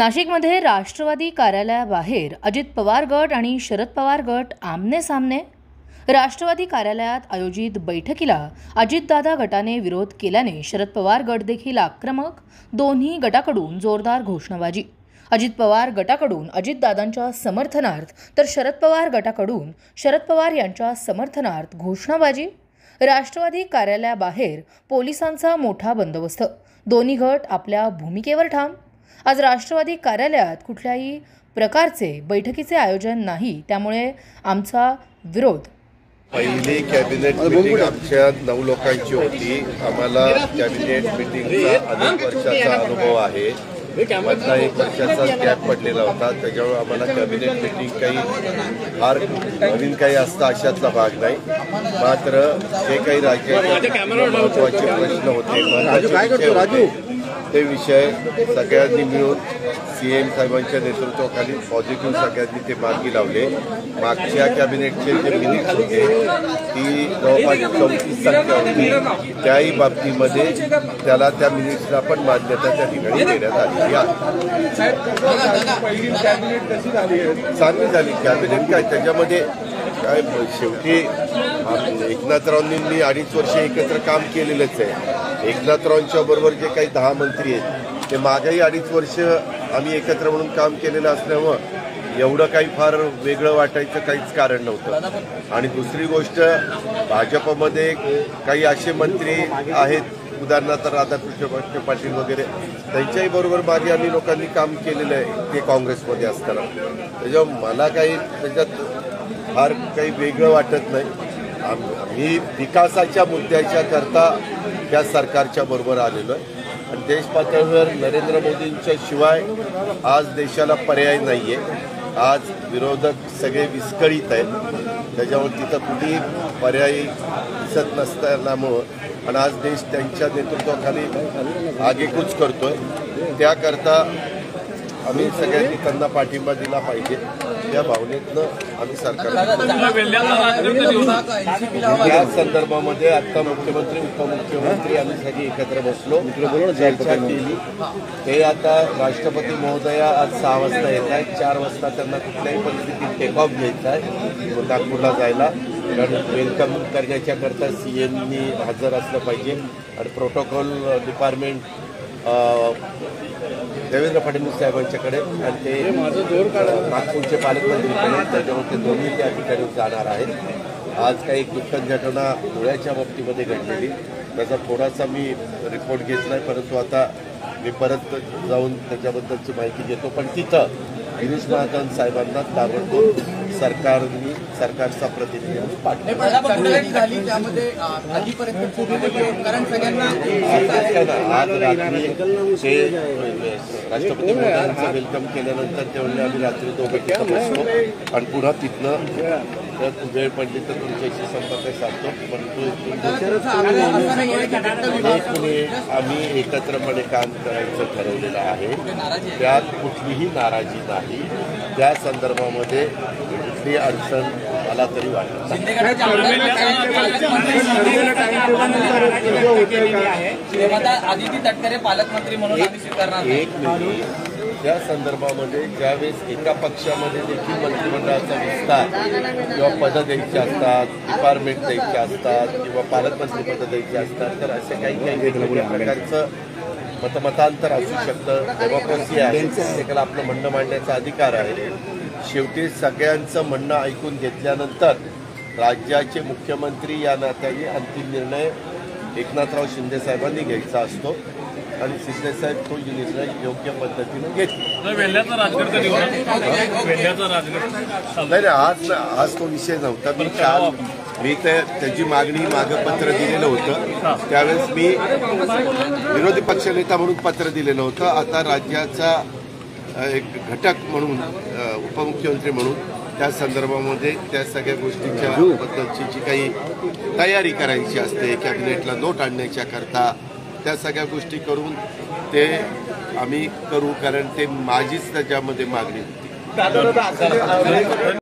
नाशिकमध्ये राष्ट्रवादी कार्यालयाबाहेर अजित पवार गट आणि शरद पवार गट आमने सामने राष्ट्रवादी कार्यालयात आयोजित बैठकीला अजितदादा गटाने विरोध केल्याने शरद पवार गट देखील आक्रमक दोन्ही गटाकडून जोरदार घोषणाबाजी. अजित पवार गटाकडून अजितदादांच्या समर्थनार्थ तर शरद पवार गटाकडून शरद पवार यांच्या समर्थनार्थ घोषणाबाजी? राष्ट्रवादी कार्यालयाबाहेर पोलिसांचा मोठा बंदोबस्त. दोन्ही गट आपल्या भूमिकेवर ठाम. आज राष्ट्रवादी कार्यालयात कुठल्याही प्रकारचे बैठकीचे आयोजन नाही त्यामुळे आमचा विरोध. पहिली कॅबिनेट मीटिंग आमच्या नऊ लोकांची होती. आम्हाला कॅबिनेट मीटिंगचा अनेक वर्षाचा अनुभव आहे. मधला एक वर्षाचा गॅप पडलेला होता. त्याच्यामुळे आम्हाला कॅबिनेट मीटिंग काही फार नवीन काही असतं अशातला भाग नाही. मात्र जे काही राज्याचे महत्त्वाचे प्रश्न होते. ते विषय सगळ्यांनी मिळून सी एम साहेबांच्या नेतृत्वाखाली पॉझिटिव्ह सगळ्यांनी ते मार्गी लावले. मागच्या कॅबिनेटचे जे मिनिट्स होते ती जवळपास चौतीस संख्या होती. त्याही बाबतीमध्ये त्याला त्या मिनिट्सला पण मान्यता त्या ठिकाणी देण्यात आलेली आहे. चांगली झाली कॅबिनेट. काय त्याच्यामध्ये काय शेवटी एकनाथरावांनी अडीच वर्ष एकत्र काम केलेलंच आहे. एकनाथरावांच्या बरोबर जे काही दहा मंत्री आहेत ते मागेही अडीच वर्ष आम्ही एकत्र म्हणून काम केलेलं असल्यामुळं एवढं काही फार वेगळं वाटायचं काहीच कारण नव्हतं. आणि दुसरी गोष्ट भाजपमध्ये काही असे मंत्री आहेत उदाहरणार्थ राधाकृष्ण पाटील वगैरे त्यांच्याही बरोबर मागे आम्ही लोकांनी काम केलेलं आहे ते काँग्रेसमध्ये असताना. त्याच्यामुळे मला काही त्याच्यात फार काही वेगळं वाटत नाही. आम- मी विकासाच्या मुद्द्याच्या करता या सरकारच्या बरोबर आलेलो आहे. आणि देश पातळीवर नरेंद्र मोदींच्या शिवाय आज देशाला पर्याय नाही आहे आज विरोधक सगळे विस्कळीत आहेत. त्याच्यामुळे तिथं कुठेही पर्याय दिसत नसतानामुळं आणि आज देश त्यांच्या नेतृत्वाखाली आगेकूच करतोय. त्याकरता आम्ही सगळ्यांनी त्यांना पाठिंबा दिला पाहिजे. त्या भावनेतनं आम्ही सरकार या संदर्भामध्ये आता मुख्यमंत्री उपमुख्यमंत्री आम्ही सगळे एकत्र बसलो. चर्चा केली. ते आता राष्ट्रपती महोदया आज सहा वाजता येत आहेत चार वाजता त्यांना कुठल्याही परिस्थितीत टेक ऑफ घ्यायचा आहे नागपूरला जायला. कारण वेलकम करण्याच्या करता सी एमनी हजर असलं पाहिजे. आणि प्रोटोकॉल डिपार्टमेंट देवेंद्र फडणवीस साहेबांच्याकडे आणि ते नागपूरचे पालकमंत्री त्याच्यामुळे ते दोन्ही त्या ठिकाणी जाणार आहेत. आज काही दुःखद घटना धुळ्याच्या बाबतीमध्ये घडलेली. त्याचा थोडासा मी रिपोर्ट घेतला आहे परंतु आता मी परत जाऊन त्याच्याबद्दलची माहिती घेतो. पण तिथं गिरीश महाजन साहेबांना ताबडतोब सरकारनी सरकारचा प्रतिनिधी सगळ्यांना आज रात्री ते राष्ट्रपती महोदयांचं वेलकम केल्यानंतर ते म्हणले आम्ही रात्री दोघे बसतो आणि पुन्हा तिथनं जर वेळ पडली तर तुमच्याशी संपर्क साधतो परंतु आम्ही एकत्रपणे काम करायचं ठरवलेलं आहे. त्यात कुठलीही नाराजी नाही. त्या संदर्भामध्ये कुठली अडचण मला तरी वाटत. एक मिनिट. त्या संदर्भामध्ये ज्यावेळेस एका पक्षामध्ये देखील मंत्रिमंडळाचा विस्तार किंवा पदं द्यायची असतात डिपार्टमेंट द्यायचे असतात किंवा पालकमंत्री पदं द्यायची असतात तर असे काही काही वेगवेगळ्या प्रकारचं मतमतांतर असू शकतं. डेमोक्रेसी आहे. प्रत्येकाला आपलं म्हणणं मांडण्याचा अधिकार आहे. शेवटी सगळ्यांचं म्हणणं ऐकून घेतल्यानंतर राज्याचे मुख्यमंत्री या नात्याने अंतिम निर्णय एकनाथराव शिंदे साहेबांनी घ्यायचा असतो. आणि शिंदे साहेब तो निर्णय योग्य पद्धतीने घेतले. नाही नाही आज आज तो विषय नव्हता. मी काल मी ते त्याची मागणी मागं पत्र दिलेलं होतं. त्यावेळेस मी विरोधी पक्षनेता म्हणून पत्र दिलेलं होतं. आता राज्याचा एक घटक म्हणून उपमुख्यमंत्री म्हणून त्या संदर्भामध्ये त्या सगळ्या गोष्टीच्या बद्दलची जी काही तयारी करायची असते कॅबिनेटला नोट आणण्याच्या करता त्या सगळ्या गोष्टी करून ते आम्ही करू कारण ते माझीच त्याच्यामध्ये मागणी होती.